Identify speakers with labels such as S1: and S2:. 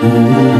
S1: Ooh.